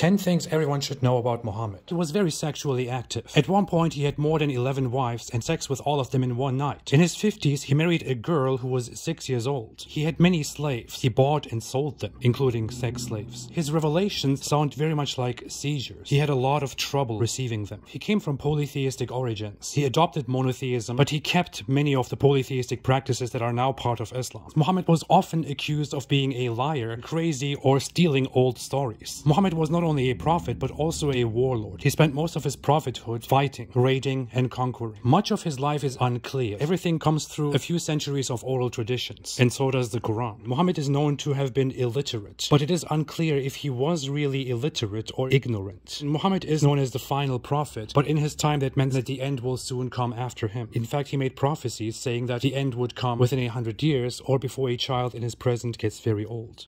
10 things everyone should know about Muhammad. He was very sexually active. At one point, he had more than 11 wives and sex with all of them in one night. In his 50s, he married a girl who was 6 years old. He had many slaves. He bought and sold them, including sex slaves. His revelations sound very much like seizures. He had a lot of trouble receiving them. He came from polytheistic origins. He adopted monotheism, but he kept many of the polytheistic practices that are now part of Islam. Muhammad was often accused of being a liar, crazy, or stealing old stories. Muhammad was not not only a prophet, but also a warlord. He spent most of his prophethood fighting, raiding, and conquering. Much of his life is unclear. Everything comes through a few centuries of oral traditions, and so does the Quran. Muhammad is known to have been illiterate, but it is unclear if he was really illiterate or ignorant. Muhammad is known as the final prophet, but in his time that meant that the end will soon come after him. In fact, he made prophecies saying that the end would come within a hundred years or before a child in his present gets very old.